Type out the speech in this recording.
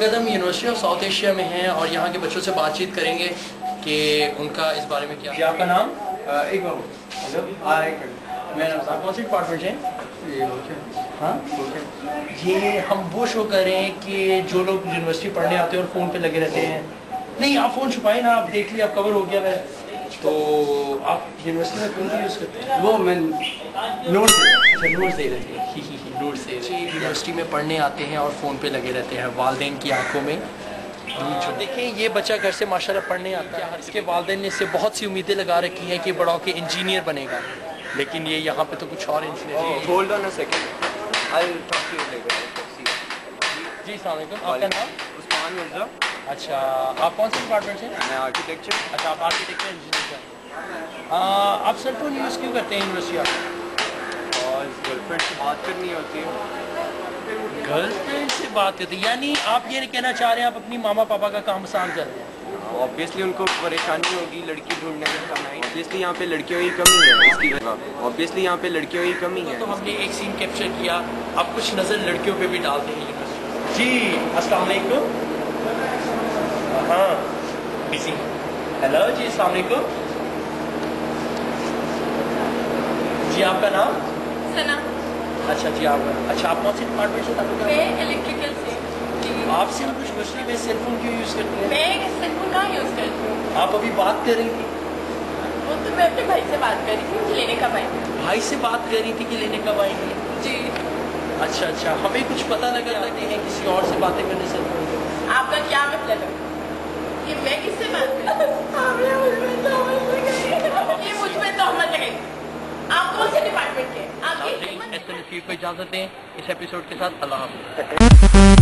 South Asia में हैं और यहाँ के बच्चों से बातचीत करेंगे कि उनका इस बारे में क्या जी आपका नाम? एक बार हेलो। हाँ कौन सी डिपार्टमेंट है? ये हाँ? ये हम वो शो करें कि जो लोग यूनिवर्सिटी पढ़ने आते हैं और फ़ोन पे लगे रहते हैं। नहीं आप फ़ोन छुपाए ना आप देख लिया आप कवर हो गया मैं तो आप यूनिवर्सिटी में कौन सी यूज़ करते हैं? वो मैं नोट अच्छा नोट्स दे रहे थे ही। ही ही नोट्स दे रहे यूनिवर्सिटी में पढ़ने आते हैं और फ़ोन पे लगे रहते हैं वालदेन की आँखों में। धूल देखें ये बच्चा घर से माशाल्लाह पढ़ने आता है। इसके वालदेन ने इससे बहुत सी उम्मीदें लगा रखी हैं कि बड़ा होकर इंजीनियर बनेगा। लेकिन ये यहाँ पे तो कुछ और इंजीनियर. See. जी सलामकुम आपका नाम? उस्मान मिर्ज़ा। अच्छा आप कौन से डिपार्टमेंट से? मैं आर्किटेक्चर अच्छा आप आर्किटेक्चर इंजीनियर आप सर तो यूज़ क्यों करते हैं यूनिवर्सिटी आप और गर्लफ्रेंड से बात करनी होती है। गर्लफ्रेंड से बात करते हैं यानी आप ये कहना चाह रहे हैं आप अपनी मामा पापा का काम आसान कर रहे हैं। ऑब्वियसली उनको परेशानी होगी लड़की ढूँढने में ऑब्वियसली यहाँ पे लड़कियों की कमी है इसकी वजह ऑब्वियसली यहाँ पे लड़कियों की कमी है। तो हमने एक सीन कैप्चर किया अब कुछ नज़र लड़कियों पे भी डालते हैं जी अस्सलाम वालेकुम। हाँ। बिज़ी हेलो जी अस्सलाम जी आपका नाम? सना। अच्छा जी आप अच्छा आप कौन सी डिपार्टमेंट से मैं इलेक्ट्रिकल से। जी। आपसे हम कुछ यूनिवर्सिटी में सेलफोन क्यों यूज़ करते हैं? मैं सेलफोन कहाँ यूज़ करती हूँ? आप अभी बात कर रही थी। वो तो मैं अपने भाई से बात कर रही थी लेने कब आए? भाई से बात कर रही थी कि लेने कब आएँगे? जी। अच्छा अच्छा। हमें कुछ पता लगा लगते हैं किसी और से बातें करने से? आपका क्या मतलब है? मैं किससे बात आपने मुझमें तोहमत लगाई। ये मुझमें तोहमत लगाई आप कौन से डिपार्टमेंट के आप ये इस तरह को इजाज़त दें इस एपिसोड के साथ अल्लाह हाफ़िज़।